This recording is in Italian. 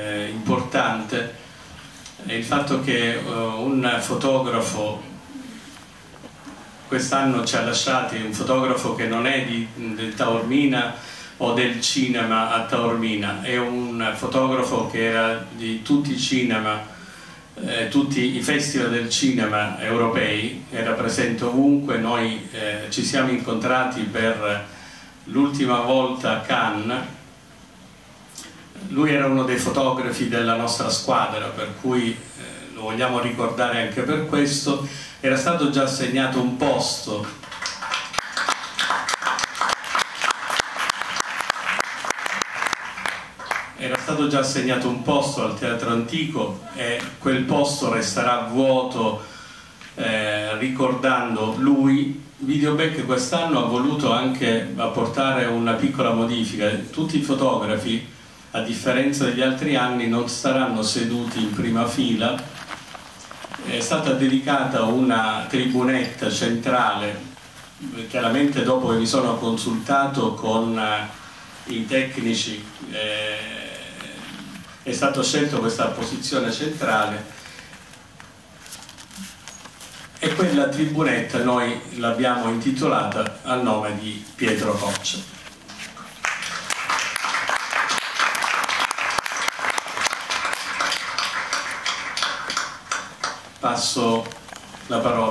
eh, importante è il fatto che uh, un fotografo quest'anno ci ha lasciati, un fotografo che non è di, di Taormina o del cinema a Taormina, è un fotografo che era di tutti i cinema, eh, tutti i festival del cinema europei, era presente ovunque, noi eh, ci siamo incontrati per l'ultima volta a Cannes, lui era uno dei fotografi della nostra squadra, per cui eh, lo vogliamo ricordare anche per questo, era stato già assegnato un posto era stato già assegnato un posto al Teatro Antico e quel posto resterà vuoto eh, ricordando lui. Videoback quest'anno ha voluto anche apportare una piccola modifica. Tutti i fotografi, a differenza degli altri anni, non staranno seduti in prima fila. È stata dedicata una tribunetta centrale, chiaramente dopo che mi sono consultato con eh, i tecnici eh, è stata scelta questa posizione centrale e quella tribunetta noi l'abbiamo intitolata al nome di Pietro Coccia. Passo la parola